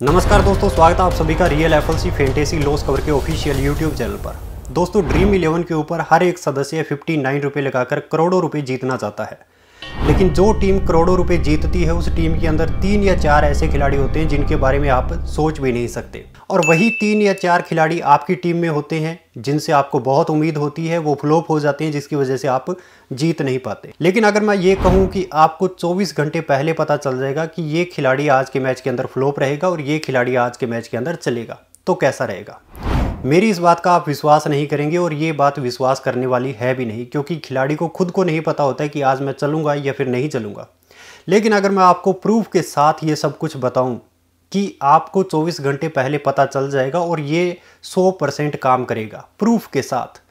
नमस्कार दोस्तों, स्वागत है आप सभी का real F L C fantasy loss cover के ऑफिशियल यूट्यूब चैनल पर। दोस्तों ड्रीम इलेवन के ऊपर हर एक सदस्य फिफ्टी नाइन रुपये लगाकर करोड़ों रुपये जीतना चाहता है। लेकिन जो टीम करोड़ों रुपए जीतती है, उस टीम के अंदर तीन या चार ऐसे खिलाड़ी होते हैं जिनके बारे में आप सोच भी नहीं सकते। और वही तीन या चार खिलाड़ी आपकी टीम में होते हैं, जिनसे आपको बहुत उम्मीद होती है, वो फ्लोप हो जाते हैं, जिसकी वजह से आप जीत नहीं पाते। लेकिन अगर मैं ये कहूँ कि आपको 24 घंटे पहले पता चल जाएगा कि ये खिलाड़ी आज के मैच के अंदर फ्लोप रहेगा और ये खिलाड़ी आज के मैच के अंदर चलेगा तो कैसा रहेगा? मेरी इस बात का आप विश्वास नहीं करेंगे और ये बात विश्वास करने वाली है भी नहीं, क्योंकि खिलाड़ी को खुद को नहीं पता होता है कि आज मैं चलूँगा या फिर नहीं चलूँगा। लेकिन अगर मैं आपको प्रूफ के साथ ये सब कुछ बताऊँ कि आपको 24 घंटे पहले पता चल जाएगा और ये 100 परसेंट काम करेगा, प्रूफ के साथ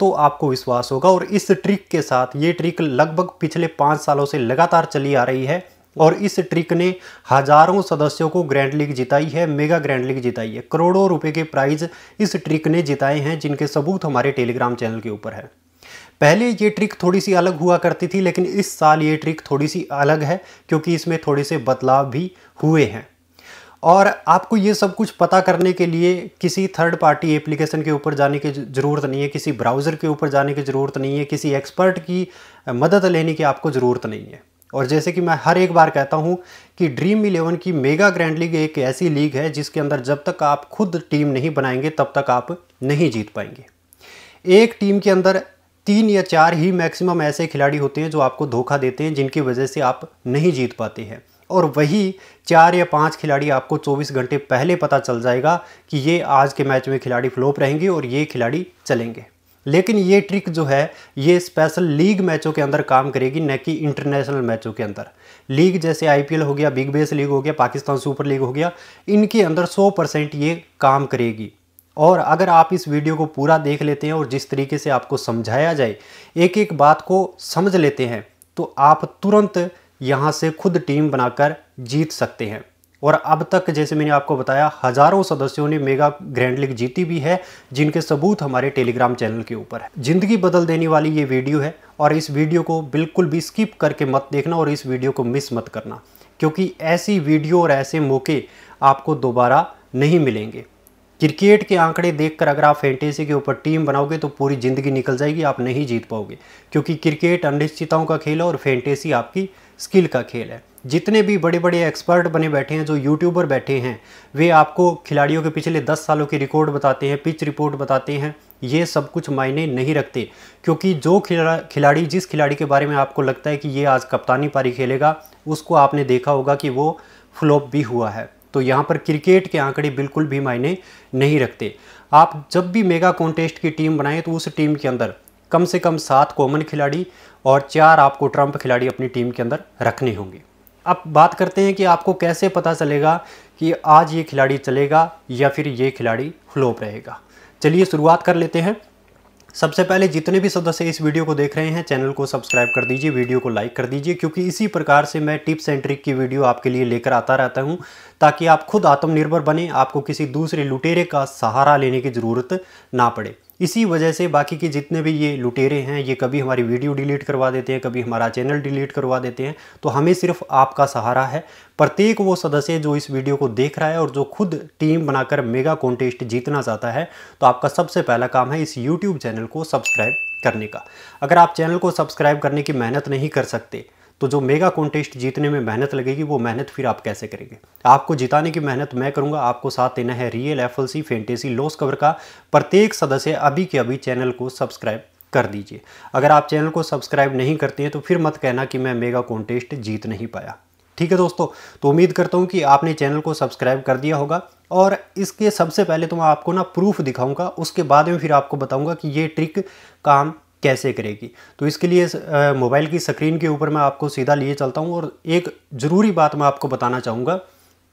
तो आपको विश्वास होगा। और इस ट्रिक के साथ, ये ट्रिक लगभग पिछले पाँच सालों से लगातार चली आ रही है। और इस ट्रिक ने हज़ारों सदस्यों को ग्रैंड लीग जिताई है मेगा ग्रैंड लीग जिताई है। करोड़ों रुपए के प्राइज इस ट्रिक ने जिताए हैं, जिनके सबूत हमारे टेलीग्राम चैनल के ऊपर है। पहले ये ट्रिक थोड़ी सी अलग हुआ करती थी, लेकिन इस साल ये ट्रिक थोड़ी सी अलग है, क्योंकि इसमें थोड़े से बदलाव भी हुए हैं। और आपको ये सब कुछ पता करने के लिए किसी थर्ड पार्टी एप्लीकेशन के ऊपर जाने की ज़रूरत नहीं है, किसी ब्राउज़र के ऊपर जाने की ज़रूरत नहीं है, किसी एक्सपर्ट की मदद लेने की आपको ज़रूरत नहीं है। और जैसे कि मैं हर एक बार कहता हूँ कि ड्रीम इलेवन की मेगा ग्रैंड लीग एक ऐसी लीग है जिसके अंदर जब तक आप खुद टीम नहीं बनाएँगे, तब तक आप नहीं जीत पाएँगे। एक टीम के अंदर तीन या चार ही मैक्सिमम ऐसे खिलाड़ी होते हैं जो आपको धोखा देते हैं, जिनकी वजह से आप नहीं जीत पाते हैं। और वही चार या पाँच खिलाड़ी आपको 24 घंटे पहले पता चल जाएगा कि ये आज के मैच में खिलाड़ी फ्लोप रहेंगे और ये खिलाड़ी चलेंगे। लेकिन ये ट्रिक जो है, ये स्पेशल लीग मैचों के अंदर काम करेगी, न कि इंटरनेशनल मैचों के अंदर। लीग जैसे आईपीएल हो गया बिग बेस लीग हो गया पाकिस्तान सुपर लीग हो गया, इनके अंदर 100 परसेंट ये काम करेगी। और अगर आप इस वीडियो को पूरा देख लेते हैं और जिस तरीके से आपको समझाया जाए एक एक बात को समझ लेते हैं तो आप तुरंत यहाँ से खुद टीम बनाकर जीत सकते हैं। और अब तक, जैसे मैंने आपको बताया, हज़ारों सदस्यों ने मेगा ग्रैंड लीग जीती भी है, जिनके सबूत हमारे टेलीग्राम चैनल के ऊपर है। ज़िंदगी बदल देने वाली ये वीडियो है, और इस वीडियो को बिल्कुल भी स्किप करके मत देखना और इस वीडियो को मिस मत करना, क्योंकि ऐसी वीडियो और ऐसे मौके आपको दोबारा नहीं मिलेंगे। क्रिकेट के आंकड़े देखकर अगर आप फैंटेसी के ऊपर टीम बनाओगे तो पूरी ज़िंदगी निकल जाएगी, आप नहीं जीत पाओगे, क्योंकि क्रिकेट अनिश्चितताओं का खेल है और फैंटेसी आपकी स्किल का खेल है। जितने भी बड़े बड़े एक्सपर्ट बने बैठे हैं, जो यूट्यूबर बैठे हैं, वे आपको खिलाड़ियों के पिछले दस सालों की रिकॉर्ड बताते हैं पिच रिपोर्ट बताते हैं। ये सब कुछ मायने नहीं रखते, क्योंकि जो खिला, खिलाड़ी, जिस खिलाड़ी के बारे में आपको लगता है कि ये आज कप्तानी पारी खेलेगा, उसको आपने देखा होगा कि वो फ्लॉप भी हुआ है। तो यहाँ पर क्रिकेट के आंकड़े बिल्कुल भी मायने नहीं रखते। आप जब भी मेगा कॉन्टेस्ट की टीम बनाएँ तो उस टीम के अंदर कम से कम सात कॉमन खिलाड़ी और चार आपको ट्रंप खिलाड़ी अपनी टीम के अंदर रखने होंगे। अब बात करते हैं कि आपको कैसे पता चलेगा कि आज ये खिलाड़ी चलेगा या फिर ये खिलाड़ी फ्लोप रहेगा। चलिए शुरुआत कर लेते हैं। सबसे पहले जितने भी सदस्य इस वीडियो को देख रहे हैं, चैनल को सब्सक्राइब कर दीजिए, वीडियो को लाइक कर दीजिए, क्योंकि इसी प्रकार से मैं टिप्स एंड ट्रिक की वीडियो आपके लिए लेकर आता रहता हूँ। ताकि आप खुद आत्मनिर्भर बने, आपको किसी दूसरे लुटेरे का सहारा लेने की ज़रूरत ना पड़े। इसी वजह से बाकी के जितने भी ये लुटेरे हैं, ये कभी हमारी वीडियो डिलीट करवा देते हैं, कभी हमारा चैनल डिलीट करवा देते हैं तो हमें सिर्फ़ आपका सहारा है। प्रत्येक वो सदस्य जो इस वीडियो को देख रहा है और जो खुद टीम बनाकर मेगा कॉन्टेस्ट जीतना चाहता है तो आपका सबसे पहला काम है इस यूट्यूब चैनल को सब्सक्राइब करने का। अगर आप चैनल को सब्सक्राइब करने की मेहनत नहीं कर सकते तो जो मेगा कॉन्टेस्ट जीतने में मेहनत लगेगी, वो मेहनत फिर आप कैसे करेंगे? आपको जिताने की मेहनत मैं करूँगा, आपको साथ देना है real F L C fantasy loss cover का। प्रत्येक सदस्य अभी के अभी चैनल को सब्सक्राइब कर दीजिए। अगर आप चैनल को सब्सक्राइब नहीं करते हैं तो फिर मत कहना कि मैं मेगा कॉन्टेस्ट जीत नहीं पाया। ठीक है दोस्तों तो उम्मीद करता हूँ कि आपने चैनल को सब्सक्राइब कर दिया होगा। और इसके सबसे पहले तो मैं आपको ना प्रूफ दिखाऊँगा, उसके बाद में फिर आपको बताऊँगा कि ये ट्रिक काम कैसे करेगी? तो इसके लिए मोबाइल की स्क्रीन के ऊपर मैं आपको सीधा लिए चलता हूँ और एक ज़रूरी बात मैं आपको बताना चाहूँगा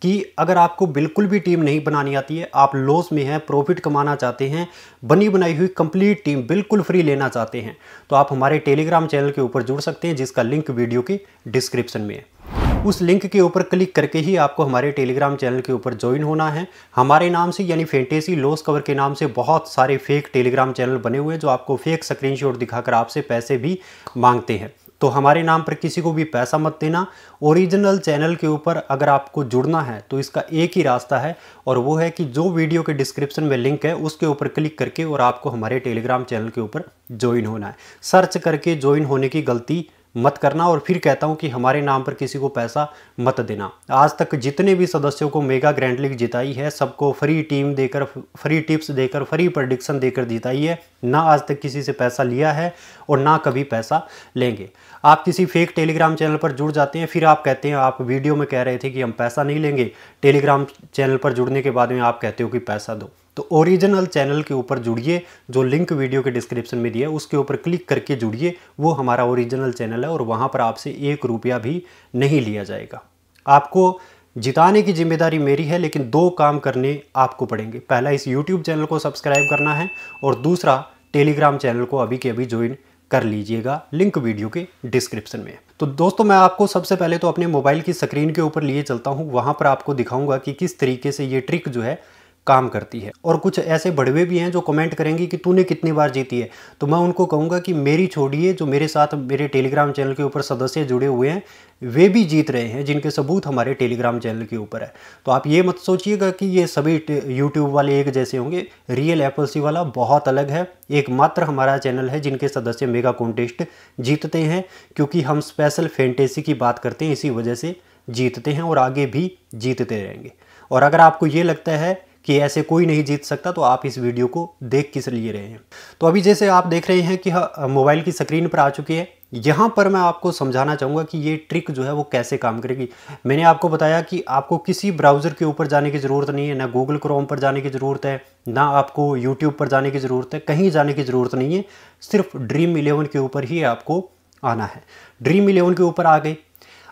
कि अगर आपको बिल्कुल भी टीम नहीं बनानी आती है, आप लॉस में हैं, प्रॉफिट कमाना चाहते हैं, बनी बनाई हुई कंप्लीट टीम बिल्कुल फ्री लेना चाहते हैं तो आप हमारे टेलीग्राम चैनल के ऊपर जुड़ सकते हैं, जिसका लिंक वीडियो के डिस्क्रिप्शन में है। उस लिंक के ऊपर क्लिक करके ही आपको हमारे टेलीग्राम चैनल के ऊपर ज्वाइन होना है। हमारे नाम से, यानी फेंटेसी लॉस कवर के नाम से बहुत सारे फेक टेलीग्राम चैनल बने हुए हैं, जो आपको फेक स्क्रीनशॉट दिखाकर आपसे पैसे भी मांगते हैं। तो हमारे नाम पर किसी को भी पैसा मत देना। ओरिजिनल चैनल के ऊपर अगर आपको जुड़ना है तो इसका एक ही रास्ता है, और वो है कि जो वीडियो के डिस्क्रिप्शन में लिंक है, उसके ऊपर क्लिक करके और आपको हमारे टेलीग्राम चैनल के ऊपर ज्वाइन होना है। सर्च करके ज्वाइन होने की गलती मत करना और फिर कहता हूँ कि हमारे नाम पर किसी को पैसा मत देना। आज तक जितने भी सदस्यों को मेगा ग्रैंड लीग जिताई है, सबको फ्री टीम देकर, फ्री टिप्स देकर, फ्री प्रडिक्शन देकर जिताई है। ना आज तक किसी से पैसा लिया है और ना कभी पैसा लेंगे। आप किसी फेक टेलीग्राम चैनल पर जुड़ जाते हैं, फिर आप कहते हैं, आप वीडियो में कह रहे थे कि हम पैसा नहीं लेंगे। टेलीग्राम चैनल पर जुड़ने के बाद में आप कहते हो कि पैसा दो। तो ओरिजिनल चैनल के ऊपर जुड़िए, जो लिंक वीडियो के डिस्क्रिप्शन में दिया है, उसके ऊपर क्लिक करके जुड़िए, वो हमारा ओरिजिनल चैनल है और वहाँ पर आपसे एक रुपया भी नहीं लिया जाएगा। आपको जिताने की ज़िम्मेदारी मेरी है, लेकिन दो काम करने आपको पड़ेंगे। पहला, इस यूट्यूब चैनल को सब्सक्राइब करना है और दूसरा टेलीग्राम चैनल को अभी के अभी ज्वाइन कर लीजिएगा, लिंक वीडियो के डिस्क्रिप्शन में। तो दोस्तों, मैं आपको सबसे पहले तो अपने मोबाइल की स्क्रीन के ऊपर लिए चलता हूँ, वहाँ पर आपको दिखाऊँगा कि किस तरीके से ये ट्रिक जो है काम करती है। और कुछ ऐसे बड़वे भी हैं जो कमेंट करेंगे कि तूने कितनी बार जीती है। तो मैं उनको कहूँगा कि मेरी छोड़िए, जो मेरे साथ मेरे टेलीग्राम चैनल के ऊपर सदस्य जुड़े हुए हैं, वे भी जीत रहे हैं, जिनके सबूत हमारे टेलीग्राम चैनल के ऊपर है। तो आप ये मत सोचिएगा कि ये सभी यूट्यूब वाले एक जैसे होंगे। रियल एप्पल सी वाला बहुत अलग है, एकमात्र हमारा चैनल है जिनके सदस्य मेगा कॉन्टेस्ट जीतते हैं, क्योंकि हम स्पेशल फेंटेसी की बात करते हैं, इसी वजह से जीतते हैं और आगे भी जीतते रहेंगे। और अगर आपको ये लगता है कि ऐसे कोई नहीं जीत सकता तो आप इस वीडियो को देख किस लिए रहे हैं। तो अभी जैसे आप देख रहे हैं कि हाँ, मोबाइल की स्क्रीन पर आ चुकी है। यहाँ पर मैं आपको समझाना चाहूँगा कि ये ट्रिक जो है वो कैसे काम करेगी। मैंने आपको बताया कि आपको किसी ब्राउज़र के ऊपर जाने की ज़रूरत नहीं है ना गूगल क्रोम पर जाने की ज़रूरत है ना आपको यूट्यूब पर जाने की ज़रूरत है कहीं जाने की ज़रूरत नहीं है। सिर्फ़ ड्रीम इलेवन के ऊपर ही आपको आना है। ड्रीम इलेवन के ऊपर आ गई।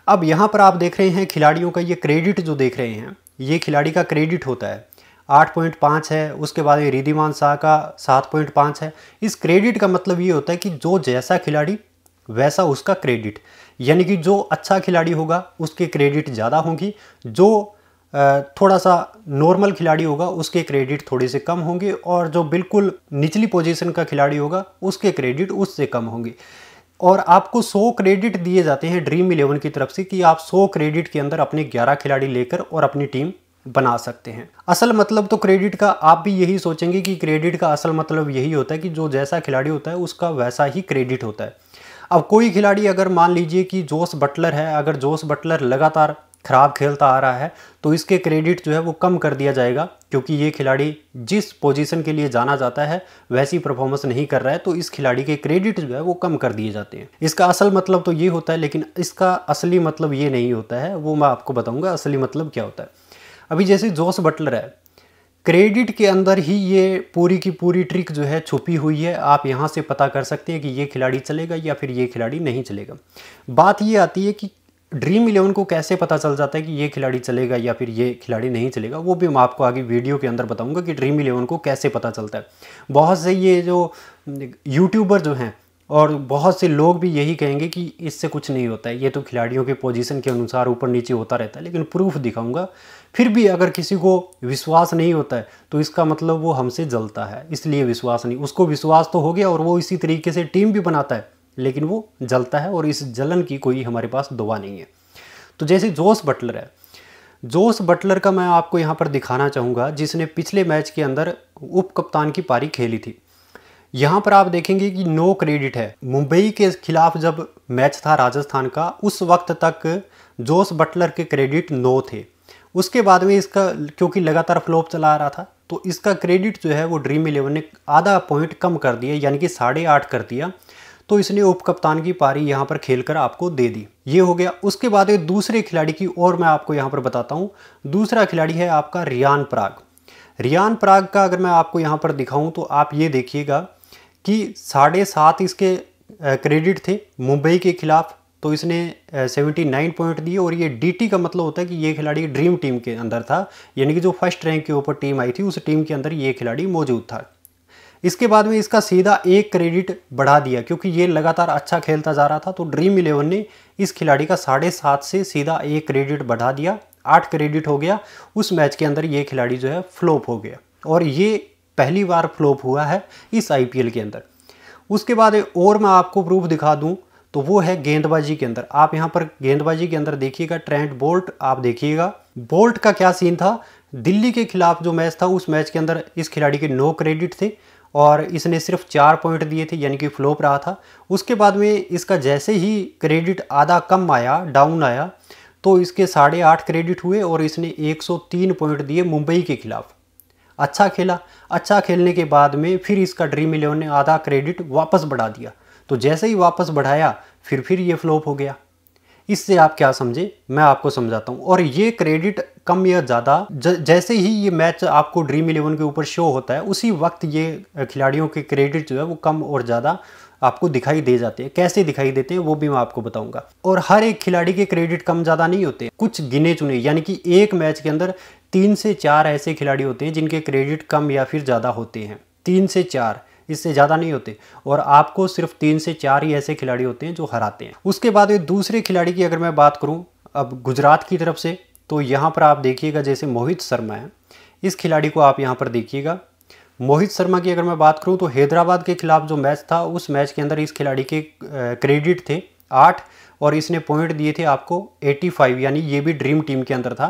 अब यहाँ पर आप देख रहे हैं खिलाड़ियों का ये क्रेडिट जो देख रहे हैं ये खिलाड़ी का क्रेडिट होता है। आठ पॉइंट पाँच है, उसके बाद ये रिधिमान शाह का सात पॉइंट पाँच है। इस क्रेडिट का मतलब ये होता है कि जो जैसा खिलाड़ी, वैसा उसका क्रेडिट। यानी कि जो अच्छा खिलाड़ी होगा, उसके क्रेडिट ज़्यादा होंगी। जो थोड़ा सा नॉर्मल खिलाड़ी होगा, उसके क्रेडिट थोड़े से कम होंगे और जो बिल्कुल निचली पोजीशन का खिलाड़ी होगा, उसके क्रेडिट उससे कम होंगे। और आपको 100 क्रेडिट दिए जाते हैं ड्रीम इलेवन की तरफ़ से कि आप 100 क्रेडिट के अंदर अपने 11 खिलाड़ी लेकर और अपनी टीम बना सकते हैं। असल मतलब तो क्रेडिट का आप भी यही सोचेंगे कि क्रेडिट का असल मतलब यही होता है कि जो जैसा खिलाड़ी होता है, उसका वैसा ही क्रेडिट होता है। अब कोई खिलाड़ी अगर मान लीजिए कि जोस बटलर है, अगर जोस बटलर लगातार खराब खेलता आ रहा है तो इसके क्रेडिट जो है वो कम कर दिया जाएगा, क्योंकि ये खिलाड़ी जिस पोजीशन के लिए जाना जाता है, वैसी परफॉर्मेंस नहीं कर रहा है तो इस खिलाड़ी के क्रेडिट जो है वो कम कर दिए जाते हैं। इसका असल मतलब तो ये होता है, लेकिन इसका असली मतलब ये नहीं होता है, वो मैं आपको बताऊँगा, असली मतलब क्या होता है। अभी जैसे जोस बटलर है, क्रेडिट के अंदर ही ये पूरी की पूरी ट्रिक जो है छुपी हुई है। आप यहाँ से पता कर सकते हैं कि ये खिलाड़ी चलेगा या फिर ये खिलाड़ी नहीं चलेगा। बात ये आती है कि ड्रीम इलेवन को कैसे पता चल जाता है कि ये खिलाड़ी चलेगा या फिर ये खिलाड़ी नहीं चलेगा, वो भी मैं आपको आगे वीडियो के अंदर बताऊँगा कि ड्रीम इलेवन को कैसे पता चलता है। बहुत से ये जो यूट्यूबर जो हैं और बहुत से लोग भी यही कहेंगे कि इससे कुछ नहीं होता है। ये तो खिलाड़ियों के पोजीशन के अनुसार ऊपर नीचे होता रहता है, लेकिन प्रूफ दिखाऊँगा। फिर भी अगर किसी को विश्वास नहीं होता है तो इसका मतलब वो हमसे जलता है, इसलिए विश्वास नहीं। उसको विश्वास तो हो गया और वो इसी तरीके से टीम भी बनाता है, लेकिन वो जलता है और इस जलन की कोई हमारे पास दुआ नहीं है। तो जैसे जोस बटलर है। जोस बटलर का मैं आपको यहाँ पर दिखाना चाहूँगा, जिसने पिछले मैच के अंदर उप कप्तान की पारी खेली थी। यहाँ पर आप देखेंगे कि नो क्रेडिट है। मुंबई के खिलाफ जब मैच था राजस्थान का, उस वक्त तक जोस बटलर के क्रेडिट नो थे। उसके बाद में इसका, क्योंकि लगातार फ्लॉप चला आ रहा था तो इसका क्रेडिट जो है वो ड्रीम इलेवन ने आधा पॉइंट कम कर दिया, यानी कि साढ़े आठ कर दिया। तो इसने उप कप्तान की पारी यहाँ पर खेलकर आपको दे दी। ये हो गया। उसके बाद एक दूसरे खिलाड़ी की और मैं आपको यहाँ पर बताता हूँ। दूसरा खिलाड़ी है आपका रियान प्राग। रियान प्राग का अगर मैं आपको यहाँ पर दिखाऊँ तो आप ये देखिएगा कि साढ़े सात इसके क्रेडिट थे मुंबई के खिलाफ तो इसने 79 पॉइंट दिए और ये डीटी का मतलब होता है कि ये खिलाड़ी ड्रीम टीम के अंदर था, यानी कि जो फ़र्स्ट रैंक के ऊपर टीम आई थी, उस टीम के अंदर ये खिलाड़ी मौजूद था। इसके बाद में इसका सीधा एक क्रेडिट बढ़ा दिया, क्योंकि ये लगातार अच्छा खेलता जा रहा था तो ड्रीम इलेवन ने इस खिलाड़ी का साढ़े सात से सीधा एक क्रेडिट बढ़ा दिया, आठ क्रेडिट हो गया, उस मैच के अंदर ये खिलाड़ी जो है फ्लोप हो गया। और ये पहली बार फ्लोप हुआ है इस आईपीएल के अंदर। उसके बाद एक और मैं आपको प्रूफ दिखा दूँ तो वो है गेंदबाजी के अंदर। आप यहाँ पर गेंदबाजी के अंदर देखिएगा, ट्रेंट बोल्ट, आप देखिएगा। बोल्ट का क्या सीन था? दिल्ली के खिलाफ जो मैच था, उस मैच के अंदर इस खिलाड़ी के नो क्रेडिट थे और इसने सिर्फ़ चार पॉइंट दिए थे, यानी कि फ्लोप रहा था। उसके बाद में इसका जैसे ही क्रेडिट आधा कम आया, डाउन आया तो इसके साढ़े आठ क्रेडिट हुए और इसने 103 पॉइंट दिए मुंबई के खिलाफ। अच्छा खेला। अच्छा खेलने के बाद में फिर इसका ड्रीम इलेवन ने आधा क्रेडिट वापस बढ़ा दिया। तो जैसे ही वापस बढ़ाया, फिर फिर ये फ्लॉप हो गया। इससे आप क्या समझे? मैं आपको समझाता हूँ। और ये क्रेडिट कम या ज़्यादा जैसे ही ये मैच आपको ड्रीम इलेवन के ऊपर शो होता है, उसी वक्त ये खिलाड़ियों के क्रेडिट जो है वो कम और ज़्यादा आपको दिखाई दे जाते हैं। कैसे दिखाई देते हैं, वो भी मैं आपको बताऊँगा। और हर एक खिलाड़ी के क्रेडिट कम ज़्यादा नहीं होते। कुछ गिने चुने, यानी कि एक मैच के अंदर तीन से चार ऐसे खिलाड़ी होते हैं जिनके क्रेडिट कम या फिर ज़्यादा होते हैं। तीन से चार, इससे ज़्यादा नहीं होते। और आपको सिर्फ़ तीन से चार ही ऐसे खिलाड़ी होते हैं जो हराते हैं। उसके बाद दूसरे खिलाड़ी की अगर मैं बात करूँ, अब गुजरात की तरफ़ से तो यहाँ पर आप देखिएगा जैसे मोहित शर्मा है। इस खिलाड़ी को आप यहाँ पर देखिएगा। मोहित शर्मा की अगर मैं बात करूँ तो हैदराबाद के खिलाफ जो मैच था, उस मैच के अंदर इस खिलाड़ी के क्रेडिट थे आठ और इसने पॉइंट दिए थे आपको 85 यानी ये भी ड्रीम टीम के अंदर था।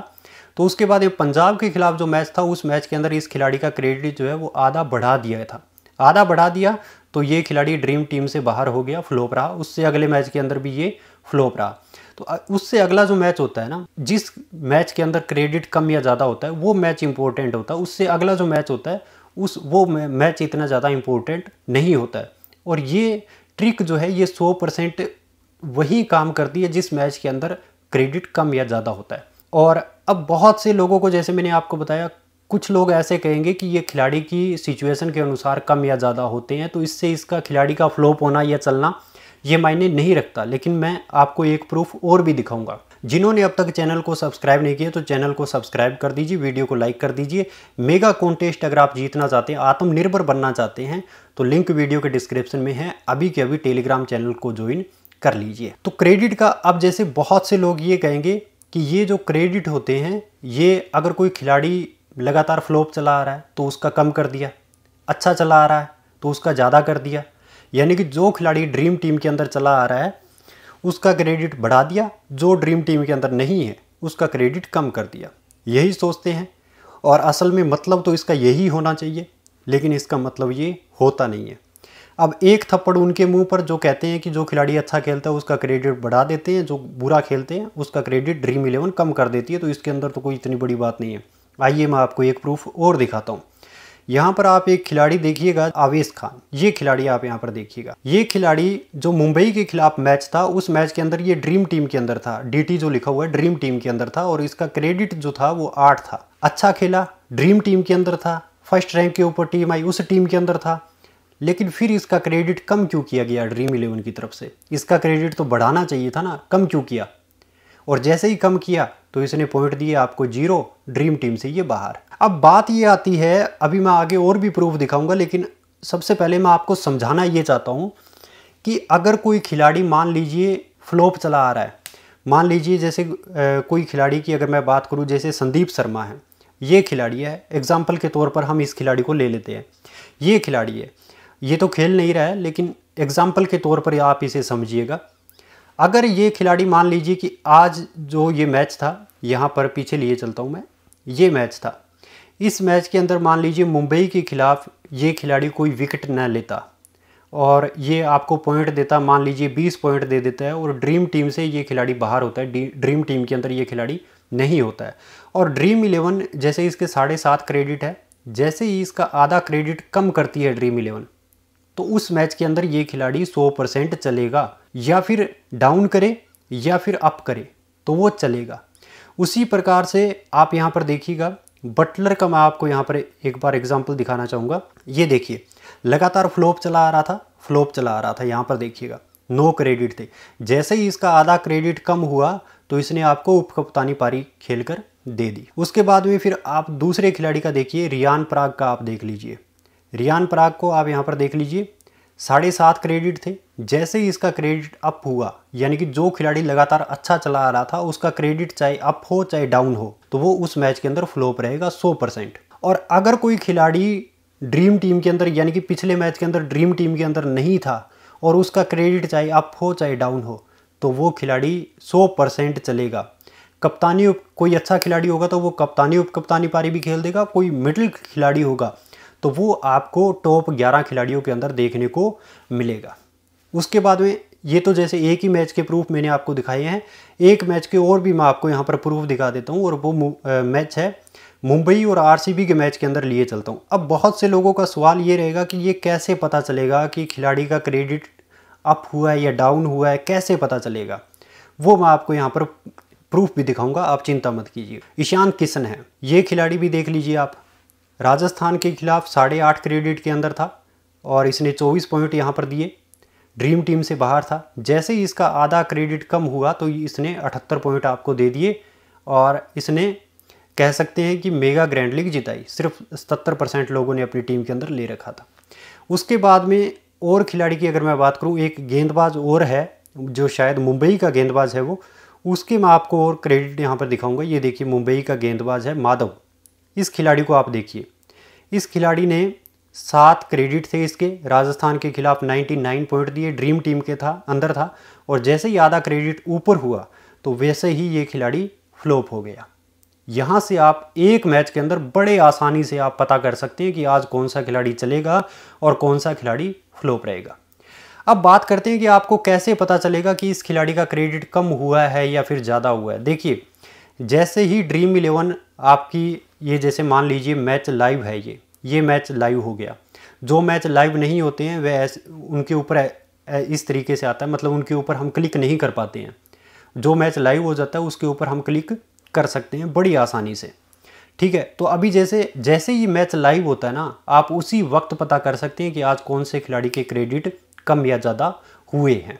तो उसके बाद ये पंजाब के खिलाफ जो मैच था, उस मैच के अंदर इस खिलाड़ी का क्रेडिट जो है वो आधा बढ़ा दिया था। आधा बढ़ा दिया तो ये खिलाड़ी ड्रीम टीम से बाहर हो गया, फ्लोप रहा। उससे अगले मैच के अंदर भी ये फ्लोप रहा। तो उससे अगला जो मैच होता है ना, जिस मैच के अंदर क्रेडिट कम या ज़्यादा होता है, वो मैच इंपॉर्टेंट होता है। उससे अगला जो मैच होता है उस वो मैच इतना ज़्यादा इम्पोर्टेंट नहीं होता है। और ये ट्रिक जो है, ये सौ परसेंट वही काम करती है जिस मैच के अंदर क्रेडिट कम या ज़्यादा होता है। और अब बहुत से लोगों को, जैसे मैंने आपको बताया, कुछ लोग ऐसे कहेंगे कि ये खिलाड़ी की सिचुएशन के अनुसार कम या ज़्यादा होते हैं तो इससे इसका खिलाड़ी का फ्लोप होना या चलना ये मायने नहीं रखता। लेकिन मैं आपको एक प्रूफ और भी दिखाऊँगा। जिन्होंने अब तक चैनल को सब्सक्राइब नहीं किया तो चैनल को सब्सक्राइब कर दीजिए, वीडियो को लाइक कर दीजिए। मेगा कॉन्टेस्ट अगर आप जीतना चाहते हैं, आत्मनिर्भर बनना चाहते हैं तो लिंक वीडियो के डिस्क्रिप्शन में है। अभी के अभी टेलीग्राम चैनल को ज्वाइन कर लीजिए। तो क्रेडिट का अब जैसे बहुत से लोग ये कहेंगे कि ये जो क्रेडिट होते हैं, ये अगर कोई खिलाड़ी लगातार फ्लोप चला आ रहा है तो उसका कम कर दिया अच्छा चला आ रहा है तो उसका ज़्यादा कर दिया। यानी कि जो खिलाड़ी ड्रीम टीम के अंदर चला आ रहा है उसका क्रेडिट बढ़ा दिया, जो ड्रीम टीम के अंदर नहीं है, उसका क्रेडिट कम कर दिया। यही सोचते हैं। और असल में मतलब तो इसका यही होना चाहिए, लेकिन इसका मतलब ये होता नहीं है। अब एक थप्पड़ उनके मुँह पर जो कहते हैं कि जो खिलाड़ी अच्छा खेलता है, उसका क्रेडिट बढ़ा देते हैं, जो बुरा खेलते हैं, उसका क्रेडिट ड्रीम इलेवन कम कर देती है तो इसके अंदर तो कोई इतनी बड़ी बात नहीं है। आइए मैं आपको एक प्रूफ और दिखाता हूँ। यहाँ पर आप एक खिलाड़ी देखिएगा, आवेश खान। ये खिलाड़ी आप यहाँ पर देखिएगा। ये खिलाड़ी जो मुंबई के खिलाफ मैच था, उस मैच के अंदर ये ड्रीम टीम के अंदर था। डीटी जो लिखा हुआ है, ड्रीम टीम के अंदर था और इसका क्रेडिट जो था, वो आठ था। अच्छा खेला, ड्रीम टीम के अंदर था। फ़र्स्ट रैंक के ऊपर टीम आई, उस टीम के अंदर था। लेकिन फिर इसका क्रेडिट कम क्यों किया गया ड्रीम इलेवन की तरफ़ से? इसका क्रेडिट तो बढ़ाना चाहिए था ना, कम क्यों किया? और जैसे ही कम किया तो इसने पॉइंट दिए आपको ज़ीरो ड्रीम टीम से ये बाहर। अब बात ये आती है, अभी मैं आगे और भी प्रूफ दिखाऊँगा, लेकिन सबसे पहले मैं आपको समझाना ये चाहता हूँ कि अगर कोई खिलाड़ी मान लीजिए फ्लोप चला आ रहा है, मान लीजिए जैसे कोई खिलाड़ी की अगर मैं बात करूँ, जैसे संदीप शर्मा है, ये खिलाड़ी है एग्ज़ाम्पल के तौर पर हम इस खिलाड़ी को ले लेते हैं। ये खिलाड़ी है, ये तो खेल नहीं रहा है, लेकिन एग्ज़ाम्पल के तौर पर आप इसे समझिएगा। अगर ये खिलाड़ी मान लीजिए कि आज जो ये मैच था, यहाँ पर पीछे लिए चलता हूँ मैं, ये मैच था। इस मैच के अंदर मान लीजिए मुंबई के खिलाफ ये खिलाड़ी कोई विकेट न लेता और ये आपको पॉइंट देता, मान लीजिए 20 पॉइंट दे देता है और ड्रीम टीम से ये खिलाड़ी बाहर होता है ड्रीम टीम के अंदर ये खिलाड़ी नहीं होता है। और ड्रीम इलेवन जैसे इसके साढ़े सात क्रेडिट है, जैसे ही इसका आधा क्रेडिट कम करती है ड्रीम इलेवन तो उस मैच के अंदर ये खिलाड़ी सौ परसेंट चलेगा। या फिर डाउन करे या फिर अप करे तो वो चलेगा। उसी प्रकार से आप यहाँ पर देखिएगा, बटलर का मैं आपको यहाँ पर एक बार एग्ज़ाम्पल दिखाना चाहूँगा। ये देखिए, लगातार फ्लोप चला आ रहा था फ्लोप चला आ रहा था, यहाँ पर देखिएगा। नो क्रेडिट थे। जैसे ही इसका आधा क्रेडिट कम हुआ तो इसने आपको उपकप्तानी पारी खेलकर दे दी। उसके बाद में फिर आप दूसरे खिलाड़ी का देखिए, रियान पराग का आप देख लीजिए। रियान पराग को आप यहाँ पर देख लीजिए। साढ़े सात क्रेडिट थे। जैसे ही इसका क्रेडिट अप हुआ, यानी कि जो खिलाड़ी लगातार अच्छा चला आ रहा था, उसका क्रेडिट चाहे अप हो, चाहे डाउन हो तो वो उस मैच के अंदर फ्लोप रहेगा सौ परसेंट। और अगर कोई खिलाड़ी ड्रीम टीम के अंदर, यानी कि पिछले मैच के अंदर ड्रीम टीम के अंदर नहीं था, और उसका क्रेडिट चाहे अप हो, चाहे डाउन हो तो वो खिलाड़ी सौ परसेंट चलेगा। कप्तानी कोई अच्छा खिलाड़ी होगा तो वो कप्तानी उप कप्तानी पारी भी खेल देगा, कोई मिडिल खिलाड़ी होगा तो वो आपको टॉप 11 खिलाड़ियों के अंदर देखने को मिलेगा। उसके बाद में ये तो जैसे एक ही मैच के प्रूफ मैंने आपको दिखाए हैं। एक मैच के और भी मैं आपको यहाँ पर प्रूफ दिखा देता हूँ और वो मैच है। मुंबई और आरसीबी के मैच के अंदर लिए चलता हूँ। अब बहुत से लोगों का सवाल ये रहेगा कि ये कैसे पता चलेगा कि खिलाड़ी का क्रेडिट अप हुआ है या डाउन हुआ है, कैसे पता चलेगा? वो मैं आपको यहाँ पर प्रूफ भी दिखाऊँगा, आप चिंता मत कीजिए। ईशान किशन है। ये खिलाड़ी भी देख लीजिए आप। राजस्थान के खिलाफ साढ़े आठ क्रेडिट के अंदर था और इसने चौबीस पॉइंट यहाँ पर दिए। ड्रीम टीम से बाहर था। जैसे ही इसका आधा क्रेडिट कम हुआ तो इसने अठहत्तर पॉइंट आपको दे दिए और इसने कह सकते हैं कि मेगा ग्रैंड लीग जिताई। सिर्फ़ सत्तर परसेंट लोगों ने अपनी टीम के अंदर ले रखा था। उसके बाद में और खिलाड़ी की अगर मैं बात करूँ, एक गेंदबाज और है, जो शायद मुंबई का गेंदबाज है वो, उसके मैं आपको और क्रेडिट यहाँ पर दिखाऊँगा। ये देखिए, मुंबई का गेंदबाज है माधव। इस खिलाड़ी को आप देखिए। इस खिलाड़ी ने सात क्रेडिट थे इसके। राजस्थान के खिलाफ 99 पॉइंट दिए, ड्रीम टीम के था, अंदर था। और जैसे ही आधा क्रेडिट ऊपर हुआ तो वैसे ही ये खिलाड़ी फ्लॉप हो गया। यहाँ से आप एक मैच के अंदर बड़े आसानी से आप पता कर सकते हैं कि आज कौन सा खिलाड़ी चलेगा और कौन सा खिलाड़ी फ्लोप रहेगा। अब बात करते हैं कि आपको कैसे पता चलेगा कि इस खिलाड़ी का क्रेडिट कम हुआ है या फिर ज़्यादा हुआ है। देखिए, जैसे ही ड्रीम इलेवन आपकी ये जैसे मान लीजिए मैच लाइव है ये ये मैच लाइव हो गया। जो मैच लाइव नहीं होते हैं, वह ऐसे, उनके ऊपर इस तरीके से आता है मतलब उनके ऊपर हम क्लिक नहीं कर पाते हैं। जो मैच लाइव हो जाता है, उसके ऊपर हम क्लिक कर सकते हैं बड़ी आसानी से। ठीक है तो अभी जैसे जैसे ही मैच लाइव होता है ना, आप उसी वक्त पता कर सकते हैं कि आज कौन से खिलाड़ी के क्रेडिट कम या ज़्यादा हुए हैं।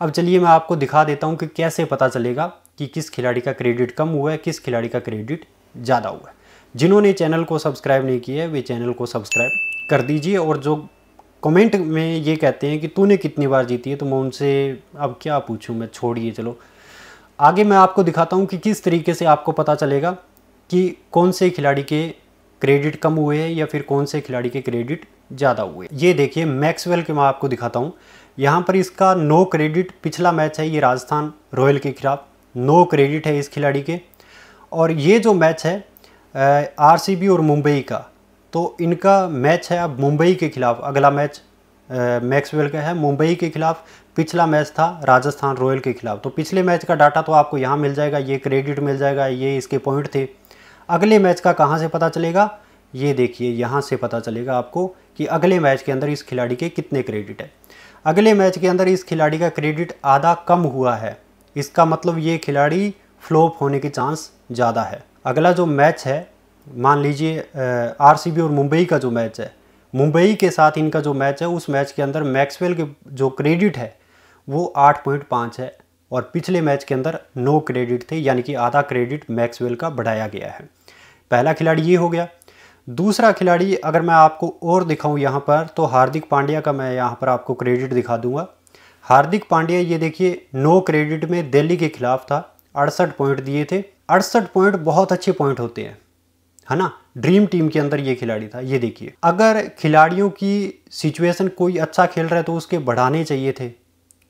अब चलिए मैं आपको दिखा देता हूँ कि कैसे पता चलेगा कि किस खिलाड़ी का क्रेडिट कम हुआ है, किस खिलाड़ी का क्रेडिट ज़्यादा हुआ है। जिन्होंने चैनल को सब्सक्राइब नहीं किया है, वे चैनल को सब्सक्राइब कर दीजिए और जो कमेंट में ये कहते हैं कि तूने कितनी बार जीती है तो मैं उनसे अब क्या पूछूँ, मैं छोड़िए, चलो। आगे मैं आपको दिखाता हूँ कि किस तरीके से आपको पता चलेगा कि कौन से खिलाड़ी के क्रेडिट कम हुए हैं या फिर कौन से खिलाड़ी के क्रेडिट ज़्यादा हुए ये देखिए, मैक्सवेल के मैं आपको दिखाता हूँ। यहाँ पर इसका नो क्रेडिट पिछला मैच है, ये राजस्थान रॉयल के खिलाफ। नो क्रेडिट है इस खिलाड़ी के। और ये जो मैच है आरसीबी और मुंबई का। तो इनका मैच है अब मुंबई के खिलाफ। अगला मैच मैक्सवेल का है। मुंबई के खिलाफ पिछला मैच था राजस्थान रॉयल के खिलाफ। तो पिछले मैच का डाटा तो आपको यहाँ मिल जाएगा, ये क्रेडिट मिल जाएगा, ये इसके पॉइंट थे। अगले मैच का कहाँ से पता चलेगा? ये देखिए, यहाँ से पता चलेगा आपको कि अगले मैच के अंदर इस खिलाड़ी के कितने क्रेडिट है। अगले मैच के अंदर इस खिलाड़ी का क्रेडिट आधा कम हुआ है। इसका मतलब ये खिलाड़ी फ्लॉप होने के चांस ज़्यादा है। अगला जो मैच है, मान लीजिए आरसीबी और मुंबई का जो मैच है, मुंबई के साथ इनका जो मैच है, उस मैच के अंदर मैक्सवेल के जो क्रेडिट है, वो आठ पॉइंट पाँच है और पिछले मैच के अंदर नो क्रेडिट थे, यानी कि आधा क्रेडिट मैक्सवेल का बढ़ाया गया है। पहला खिलाड़ी ये हो गया। दूसरा खिलाड़ी, अगर मैं आपको और दिखाऊँ यहाँ पर तो हार्दिक पांड्या का मैं यहाँ पर आपको क्रेडिट दिखा दूँगा। हार्दिक पांड्या, ये देखिए, नो क्रेडिट में दिल्ली के खिलाफ था अड़सठ पॉइंट दिए थे। अड़सठ पॉइंट बहुत अच्छे पॉइंट होते हैं, है ना? ड्रीम टीम के अंदर ये खिलाड़ी था, ये देखिए। अगर खिलाड़ियों की सिचुएशन कोई अच्छा खेल रहा है तो उसके बढ़ाने चाहिए थे,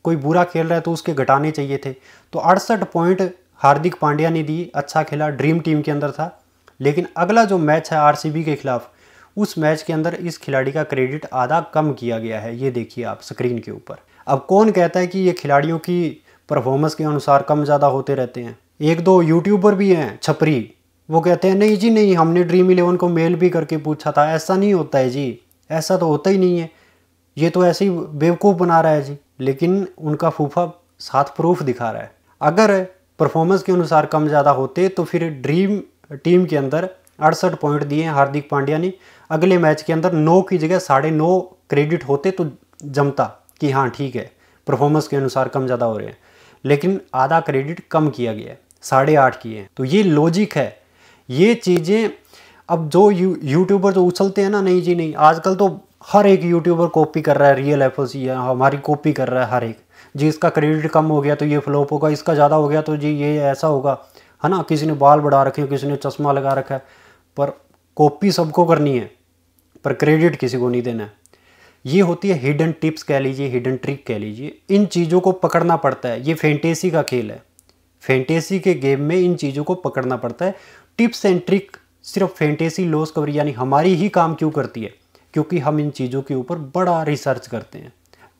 कोई बुरा खेल रहा है तो उसके घटाने चाहिए थे। तो अड़सठ पॉइंट हार्दिक पांड्या ने दी अच्छा खेला ड्रीम टीम के अंदर था। लेकिन अगला जो मैच है आरसीबी के खिलाफ, उस मैच के अंदर इस खिलाड़ी का क्रेडिट आधा कम किया गया है, ये देखिए आप स्क्रीन के ऊपर। अब कौन कहता है कि ये खिलाड़ियों की परफॉर्मेंस के अनुसार कम ज़्यादा होते रहते हैं। एक दो यूट्यूबर भी हैं, छपरी। वो कहते हैं, नहीं जी, नहीं, हमने ड्रीम इलेवन को मेल भी करके पूछा था। ऐसा नहीं होता है जी। ऐसा तो होता ही नहीं है। ये तो ऐसे ही बेवकूफ़ बना रहा है जी। लेकिन उनका फूफा साथ प्रूफ दिखा रहा है। अगर परफॉर्मेंस के अनुसार कम ज़्यादा होते तो फिर ड्रीम टीम के अंदर अड़सठ पॉइंट दिए हैं हार्दिक पांड्या ने। अगले मैच के अंदर नौ की जगह साढ़े नौ क्रेडिट होते तो जमता कि हाँ ठीक है। परफॉर्मेंस के अनुसार कम ज़्यादा हो रहे हैं। लेकिन आधा क्रेडिट कम किया गया है, साढ़े आठ किए हैं। तो ये लॉजिक है। ये चीज़ें, अब जो यू यूट्यूबर जो उछलते हैं ना, नहीं जी, नहीं, आजकल तो हर एक यूट्यूबर कॉपी कर रहा है रियल एफ़ हमारी कॉपी कर रहा है हर एक। जी, इसका क्रेडिट कम हो गया तो ये फ्लॉप होगा, इसका ज़्यादा हो गया तो जी ये ऐसा होगा। है ना, किसी ने बाल बढ़ा रखे किसी ने चश्मा लगा रखा है, पर कॉपी सबको करनी है, पर क्रेडिट किसी को नहीं देना है। ये होती है हिडन टिप्स कह लीजिए हिडन ट्रिक कह लीजिए। इन चीज़ों को पकड़ना पड़ता है। ये फेंटेसी का खेल है। फेंटेसी के गेम में इन चीज़ों को पकड़ना पड़ता है। टिप्स एंड ट्रिक सिर्फ़ फेंटेसी लॉस कवर यानी हमारी ही काम क्यों करती है? क्योंकि हम इन चीज़ों के ऊपर बड़ा रिसर्च करते हैं।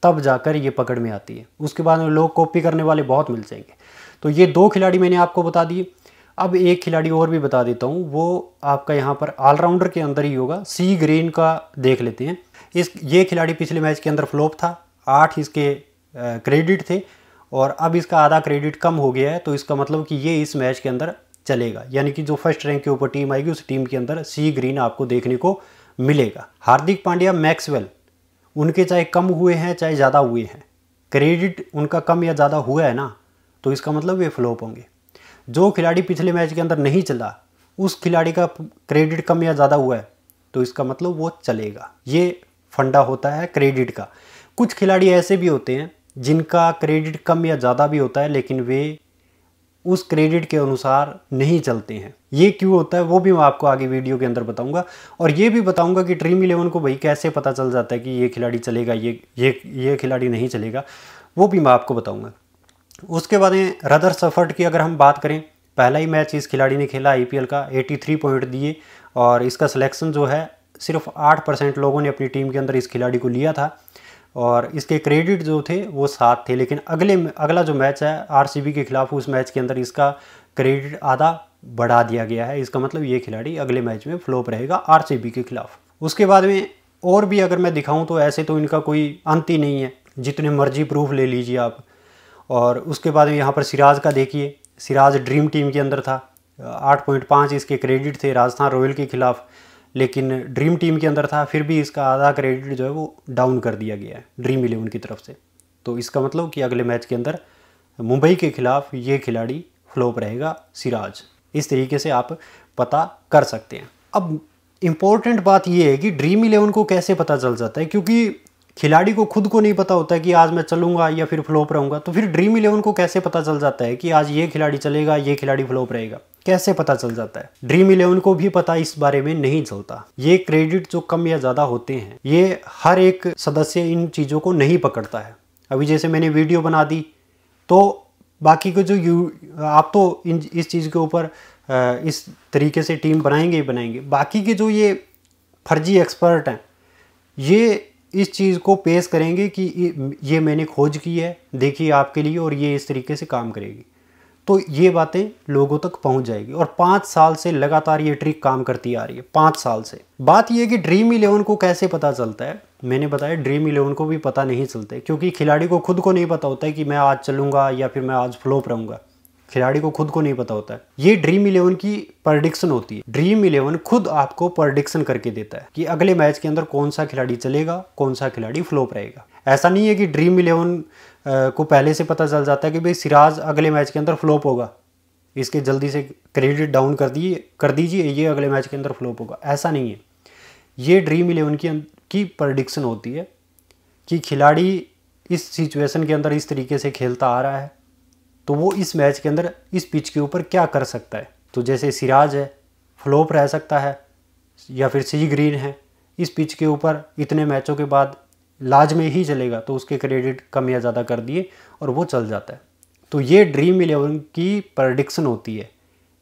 तब जाकर ये पकड़ में आती है। उसके बाद में लोग कॉपी करने वाले बहुत मिल जाएँगे। तो ये दो खिलाड़ी मैंने आपको बता दिए। अब एक खिलाड़ी और भी बता देता हूँ। वो आपका यहाँ पर ऑलराउंडर के अंदर ही होगा। सी ग्रीन का देख लेते हैं। इस, ये खिलाड़ी पिछले मैच के अंदर फ्लॉप था, आठ इसके क्रेडिट थे और अब इसका आधा क्रेडिट कम हो गया है तो इसका मतलब कि ये इस मैच के अंदर चलेगा। यानी कि जो फ़र्स्ट रैंक के ऊपर टीम आएगी, उस टीम के अंदर सी ग्रीन आपको देखने को मिलेगा। हार्दिक पांड्या, मैक्सवेल, उनके चाहे कम हुए हैं, चाहे ज़्यादा हुए हैं, क्रेडिट उनका कम या ज़्यादा हुआ है ना तो इसका मतलब वे फ्लॉप होंगे। जो खिलाड़ी पिछले मैच के अंदर नहीं चला, उस खिलाड़ी का क्रेडिट कम या ज़्यादा हुआ है तो इसका मतलब वो चलेगा। ये फंडा होता है क्रेडिट का। कुछ खिलाड़ी ऐसे भी होते हैं जिनका क्रेडिट कम या ज़्यादा भी होता है, लेकिन वे उस क्रेडिट के अनुसार नहीं चलते हैं। ये क्यों होता है, वो भी मैं आपको आगे वीडियो के अंदर बताऊँगा। और ये भी बताऊँगा कि ड्रीम इलेवन को भाई कैसे पता चल जाता है कि ये खिलाड़ी चलेगा, ये ये ये खिलाड़ी नहीं चलेगा, वो भी मैं आपको बताऊँगा। उसके बाद में रदर सफर्ट की अगर हम बात करें, पहला ही मैच इस खिलाड़ी ने खेला आईपीएल का एटी पॉइंट दिए, और इसका सिलेक्शन जो है सिर्फ़ आठ परसेंट लोगों ने अपनी टीम के अंदर इस खिलाड़ी को लिया था और इसके क्रेडिट जो थे, वो सात थे। लेकिन अगले अगला जो मैच है आरसीबी के खिलाफ, उस मैच के अंदर इसका क्रेडिट आधा बढ़ा दिया गया है। इसका मतलब ये खिलाड़ी अगले मैच में फ्लोप रहेगा आरसीबी के खिलाफ। उसके बाद में और भी अगर मैं दिखाऊँ तो ऐसे तो इनका कोई अंत ही नहीं है। जितने मर्ज़ी प्रूफ ले लीजिए आप। और उसके बाद यहाँ पर सिराज का देखिए। सिराज ड्रीम टीम के अंदर था। आठ पॉइंट पाँच इसके क्रेडिट थे। राजस्थान रॉयल के खिलाफ लेकिन ड्रीम टीम के अंदर था, फिर भी इसका आधा क्रेडिट जो है वो डाउन कर दिया गया है ड्रीम इलेवन की तरफ़ से। तो इसका मतलब कि अगले मैच के अंदर मुंबई के खिलाफ ये खिलाड़ी फ्लोप रहेगा सिराज। इस तरीके से आप पता कर सकते हैं। अब इम्पोर्टेंट बात यह है कि ड्रीम इलेवन को कैसे पता चल जाता है, क्योंकि खिलाड़ी को खुद को नहीं पता होता है कि आज मैं चलूँगा या फिर फ्लोप रहूँगा। तो फिर ड्रीम इलेवन को कैसे पता चल जाता है कि आज ये खिलाड़ी चलेगा, ये खिलाड़ी फ्लोप रहेगा? कैसे पता चल जाता है? ड्रीम इलेवन को भी पता इस बारे में नहीं चलता। ये क्रेडिट जो कम या ज़्यादा होते हैं, ये हर एक सदस्य इन चीज़ों को नहीं पकड़ता है। अभी जैसे मैंने वीडियो बना दी तो बाकी को जो यू, आप तो इन, इस चीज़ के ऊपर इस तरीके से टीम बनाएँगे ही बनाएँगे। बाकी के जो ये फर्जी एक्सपर्ट हैं, ये इस चीज़ को पेश करेंगे कि ये मैंने खोज की है देखिए आपके लिए और ये इस तरीके से काम करेगी। तो ये बातें लोगों तक पहुँच जाएगी और पाँच साल से लगातार ये ट्रिक काम करती आ रही है, पाँच साल से। बात ये कि ड्रीम इलेवन को कैसे पता चलता है? मैंने बताया ड्रीम इलेवन को भी पता नहीं चलता क्योंकि खिलाड़ी को खुद को नहीं पता होता है कि मैं आज चलूँगा या फिर मैं आज फ्लोप रहूँगा। खिलाड़ी को खुद को नहीं पता होता है। ये ड्रीम इलेवन की प्रडिक्शन होती है। ड्रीम इलेवन खुद आपको प्रडिक्शन करके देता है कि अगले मैच के अंदर कौन सा खिलाड़ी चलेगा, कौन सा खिलाड़ी फ्लोप रहेगा। ऐसा नहीं है कि ड्रीम इलेवन को पहले से पता चल जाता है कि भाई सिराज अगले मैच के अंदर फ्लोप होगा। इसके जल्दी से क्रेडिट डाउन कर दिए, कर दीजिए, ये अगले मैच के अंदर फ्लोप होगा। ऐसा नहीं है। ये ड्रीम इलेवन की की प्रडिक्शन होती है कि खिलाड़ी इस सिचुएशन के अंदर इस तरीके से खेलता आ रहा है। तो वो इस मैच के अंदर, इस पिच के ऊपर क्या कर सकता है? तो जैसे सिराज है, फ्लोप रह सकता है, या फिर सी ग्रीन है, इस पिच के ऊपर इतने मैचों के बाद लाज में ही चलेगा तो उसके क्रेडिट कम या ज़्यादा कर दिए और वो चल जाता है। तो ये ड्रीम इलेवन की प्रडिक्शन होती है,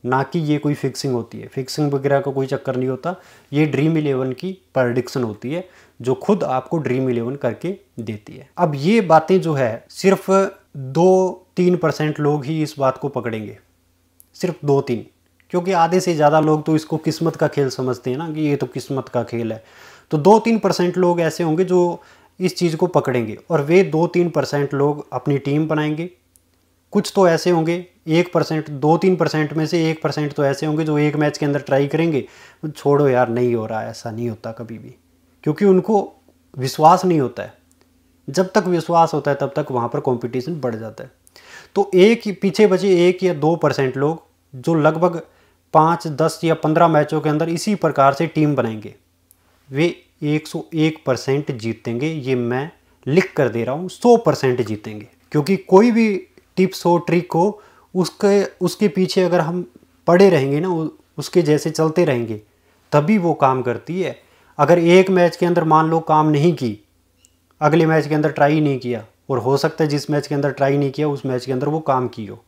ना कि ये कोई फिक्सिंग होती है। फिक्सिंग वगैरह का कोई चक्कर नहीं होता, ये ड्रीम इलेवन की प्रडिक्शन होती है, जो खुद आपको ड्रीम इलेवन करके देती है। अब ये बातें जो है, सिर्फ़ दो तीन परसेंट लोग ही इस बात को पकड़ेंगे। सिर्फ़ दो तीन क्योंकि आधे से ज़्यादा लोग तो इसको किस्मत का खेल समझते हैं ना कि ये तो किस्मत का खेल है। तो दो तीन परसेंट लोग ऐसे होंगे जो इस चीज़ को पकड़ेंगे और वे दो तीन परसेंट लोग अपनी टीम बनाएँगे। कुछ तो ऐसे होंगे, एक परसेंट दो तीन परसेंट में से एक परसेंट तो ऐसे होंगे जो एक मैच के अंदर ट्राई करेंगे। छोड़ो यार, नहीं हो रहा, ऐसा नहीं होता कभी भी। क्योंकि उनको विश्वास नहीं होता है। जब तक विश्वास होता है, तब तक वहाँ पर कंपटीशन बढ़ जाता है। तो एक पीछे बचे एक या दो परसेंट लोग जो लगभग पाँच, दस या पंद्रह मैचों के अंदर इसी प्रकार से टीम बनाएँगे। वे 101 परसेंट जीतेंगे, ये मैं लिख कर दे रहा हूँ 100 परसेंट जीतेंगे। क्योंकि कोई भी टिप्स हो, ट्रिक हो, उसके उसके पीछे अगर हम पड़े रहेंगे ना उसके जैसे चलते रहेंगे, तभी वो काम करती है। अगर एक मैच के अंदर मान लो काम नहीं की अगले मैच के अंदर ट्राई नहीं किया और हो सकता है जिस मैच के अंदर ट्राई नहीं किया, उस मैच के अंदर वो काम की हो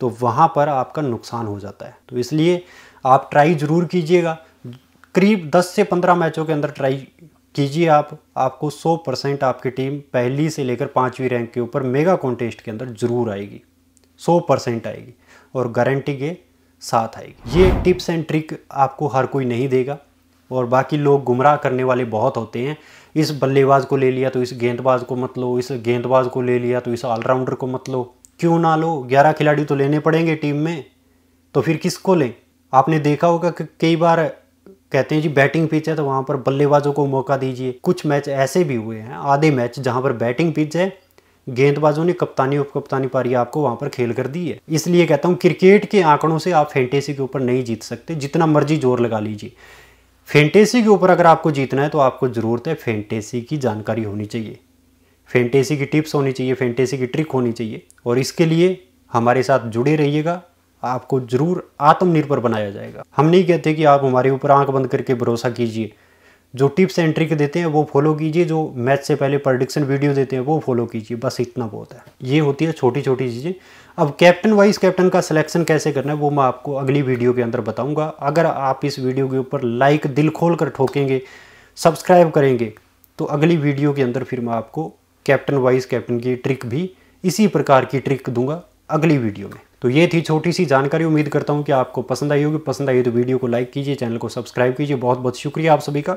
तो वहाँ पर आपका नुकसान हो जाता है। तो इसलिए आप ट्राई ज़रूर कीजिएगा। करीब 10 से 15 मैचों के अंदर ट्राई कीजिए आप। आपको 100 परसेंट आपकी टीम पहली से लेकर पाँचवीं रैंक के ऊपर मेगा कॉन्टेस्ट के अंदर ज़रूर आएगी। 100 परसेंट आएगी और गारंटी के साथ आएगी। ये टिप्स एंड ट्रिक आपको हर कोई नहीं देगा और बाकी लोग गुमराह करने वाले बहुत होते हैं। इस बल्लेबाज को ले लिया तो इस गेंदबाज को मत लो, इस गेंदबाज को ले लिया तो इस ऑलराउंडर को मत लो। क्यों ना लो? ग्यारह खिलाड़ी तो लेने पड़ेंगे टीम में। तो फिर किसको लें? आपने देखा होगा कि कई बार कहते हैं जी, बैटिंग पिच है तो वहाँ पर बल्लेबाजों को मौका दीजिए। कुछ मैच ऐसे भी हुए हैं, आधे मैच जहाँ पर बैटिंग पिच है, गेंदबाजों ने कप्तानी उप कप्तानी पारी आपको वहाँ पर खेल कर दी है। इसलिए कहता हूँ, क्रिकेट के आंकड़ों से आप फेंटेसी के ऊपर नहीं जीत सकते, जितना मर्ज़ी ज़ोर लगा लीजिए। फेंटेसी के ऊपर अगर आपको जीतना है तो आपको ज़रूरत है फेंटेसी की जानकारी होनी चाहिए। फेंटेसी की टिप्स होनी चाहिए, फेंटेसी की ट्रिक होनी चाहिए। और इसके लिए हमारे साथ जुड़े रहिएगा। आपको ज़रूर आत्मनिर्भर बनाया जाएगा। हम नहीं कहते कि आप हमारे ऊपर आँख बंद करके भरोसा कीजिए। जो टिप्स एंड ट्रिक देते हैं, वो फॉलो कीजिए, जो मैच से पहले प्रडिक्शन वीडियो देते हैं, वो फॉलो कीजिए, बस इतना बहुत है। ये होती है छोटी छोटी चीज़ें। अब कैप्टन वाइस कैप्टन का सिलेक्शन कैसे करना है, वो मैं आपको अगली वीडियो के अंदर बताऊँगा। अगर आप इस वीडियो के ऊपर लाइक दिल खोल कर ठोकेंगे सब्सक्राइब करेंगे तो अगली वीडियो के अंदर फिर मैं आपको कैप्टन वाइस कैप्टन की ट्रिक भी इसी प्रकार की ट्रिक दूँगा अगली वीडियो में। तो ये थी छोटी सी जानकारी। उम्मीद करता हूँ कि आपको पसंद आई होगी। पसंद आई तो वीडियो को लाइक कीजिए चैनल को सब्सक्राइब कीजिए। बहुत बहुत शुक्रिया आप सभी का।